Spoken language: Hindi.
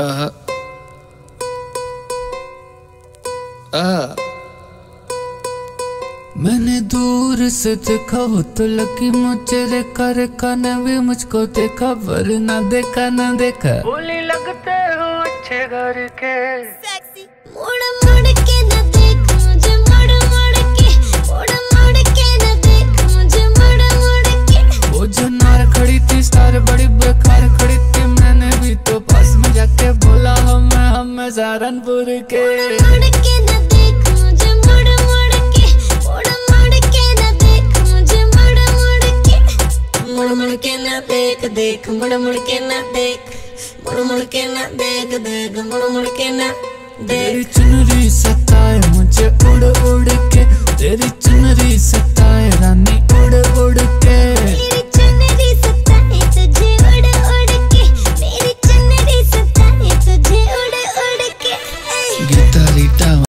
Uh, uh. मैंने दूर से देखा वो तो लकी मुझे देखा रेखा ने भी मुझको देखा वरना ना देखा ना देखा। बोली लगते हो अच्छे घर के। सहारनपुर के देख देख मुड़ मुड़ के ना देख मुड़ मुड़ के ना देख देख मुड़ मुड़ के ना देख चुनरी सताए मुझे उड़ उड़ के तेरी